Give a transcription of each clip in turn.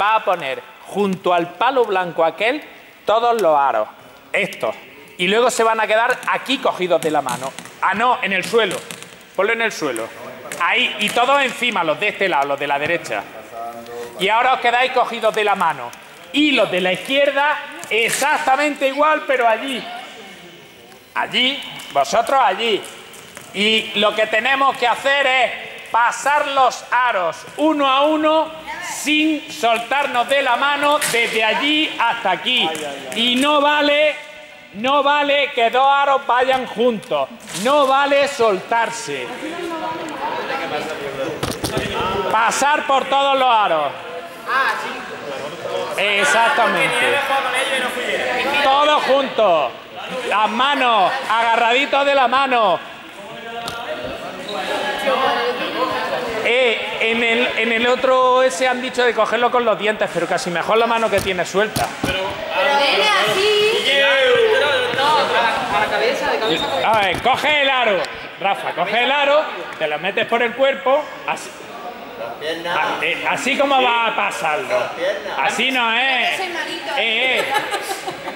va a poner junto al palo blanco aquel todos los aros, estos. Y luego se van a quedar aquí cogidos de la mano. Ah, no, en el suelo. Ponlo en el suelo. Ahí, y todos encima, los de este lado, los de la derecha. Y ahora os quedáis cogidos de la mano. Y los de la izquierda, exactamente igual, pero allí. Allí, vosotros allí. Y lo que tenemos que hacer es pasar los aros uno a uno sin soltarnos de la mano desde allí hasta aquí. Y no vale, no vale que dos aros vayan juntos. No vale soltarse. Pasar por todos los aros. Exactamente. Todos juntos. Las manos, agarraditos de la mano. Eh, en, el, en el otro ese han dicho de cogerlo con los dientes, pero casi mejor la mano que tiene suelta. Viene así. No, a la cabeza, de cabeza. A ver, coge el aro. Rafa, coge el aro, te lo metes por el cuerpo, así, así como va a pasarlo. Así no es. Eh, eh.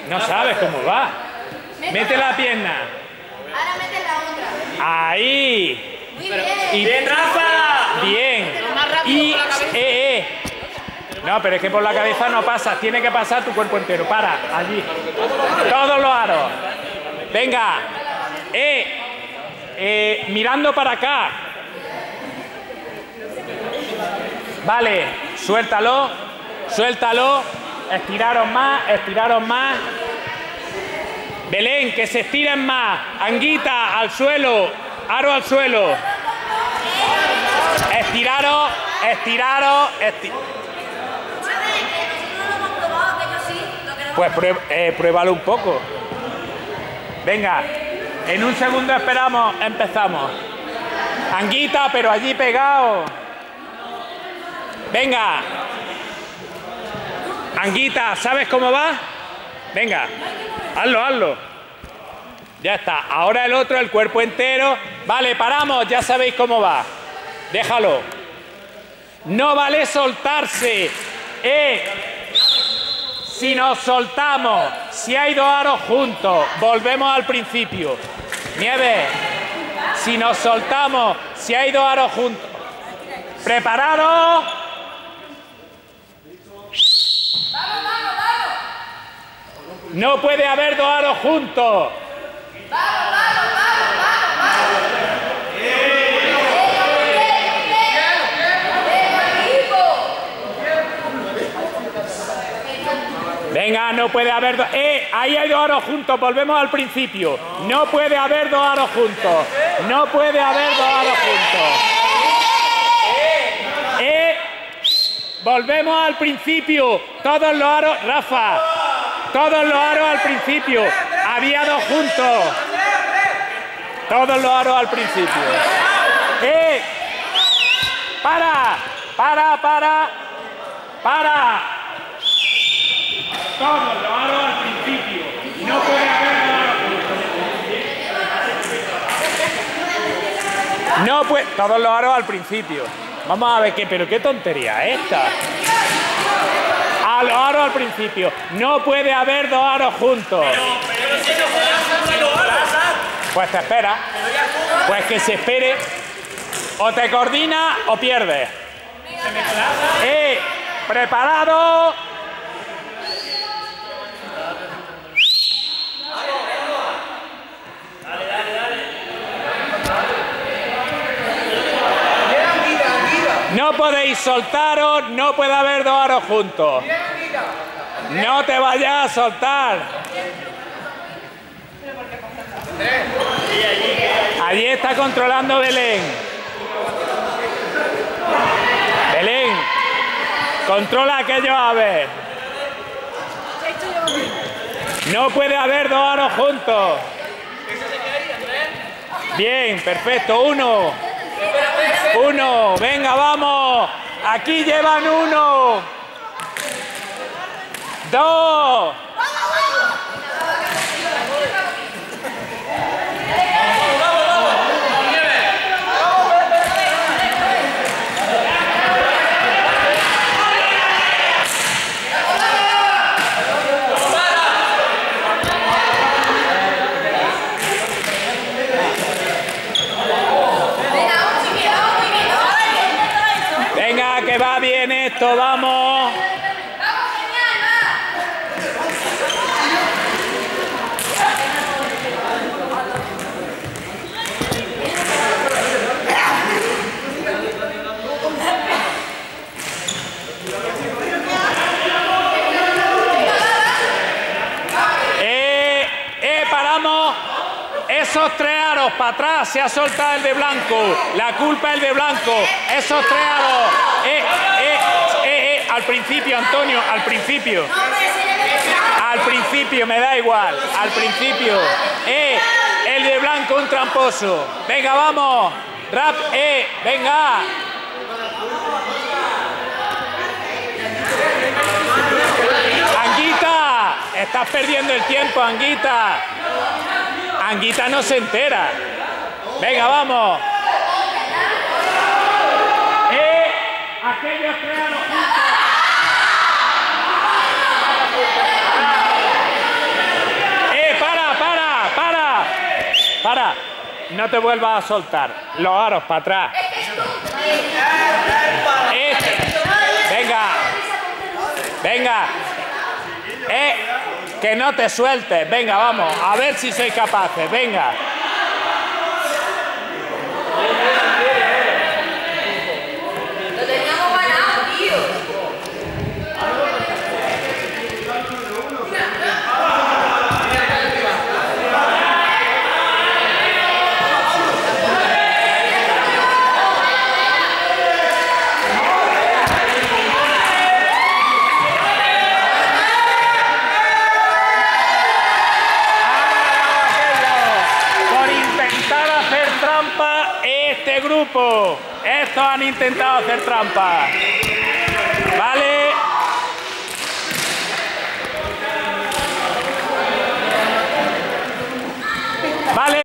No sabes cómo va. Mete la pierna. Ahora mete la otra. Ahí. Muy bien. Y, ¡Bien, Rafa! Bien. Y, eh, eh. No, pero es que por la cabeza no pasa, tiene que pasar tu cuerpo entero. Para, allí. Todos los aros. Venga. Eh, mirando para acá. Vale, suéltalo, suéltalo. Estiraros más, estiraros más. Belén, que se estiren más. Anguita, al suelo. Aro al suelo. Estiraros, estiraros, esti- Pues prue- eh, pruébalo un poco. Venga, en un segundo esperamos, empezamos. Anguita, pero allí pegado. Venga. Anguita, ¿sabes cómo va? Venga, hazlo, hazlo. Ya está. Ahora el otro, el cuerpo entero. Vale, paramos, ya sabéis cómo va. Déjalo. No vale soltarse. Eh, si nos soltamos, si hay dos aros juntos, volvemos al principio. Nieve, si nos soltamos, si hay dos aros juntos. ¿Preparados? No puede haber dos aros juntos. Venga, no puede haber dos. ¡Eh! Ahí hay dos aros juntos, volvemos al principio. No puede haber dos aros juntos. No puede haber dos aros juntos. ¡Eh! Volvemos al principio. Todos los aros. Rafa. Todos los aros al principio. Había dos juntos. Todos los aros al principio. ¡Eh! ¡Para! ¡Para, para! ¡Para! Todos los aros al principio. No puede haber dos aros. No puede. Todos los aros al principio. Vamos a ver qué, pero qué tontería es esta. A los aros al principio. No puede haber dos aros juntos. Pues te espera. Pues que se espere. O te coordina o pierdes. ¡Eh! ¡Preparado! No podéis soltaros, no puede haber dos aros juntos. No te vayas a soltar. Allí está controlando Belén. Belén, controla aquellos aves. No puede haber dos aros juntos. Bien, perfecto. Uno. Uno. Venga, vamos. Aquí llevan uno. Dos. Perfecto, vamos. ¡Eh! ¡Eh! ¡Paramos! Esos tres aros para atrás se ha soltado el de blanco. La culpa es el de blanco. Esos tres aros. ¡Eh! ¡Eh! Al principio, Antonio, al principio. Al principio, me da igual. Al principio. ¡Eh! El de blanco, un tramposo. Venga, vamos. Rap, ¡eh! Venga. Anguita, estás perdiendo el tiempo, Anguita. Anguita no se entera. Venga, vamos. Eh, aquellos creados Eh, para, para, para. Para. No te vuelvas a soltar. Los aros para atrás. Eh, venga. Venga. Eh, que no te sueltes. Venga, vamos. A ver si sois capaces. Venga. trampa este grupo. Estos han intentado hacer trampa. ¿Vale? ¿Vale?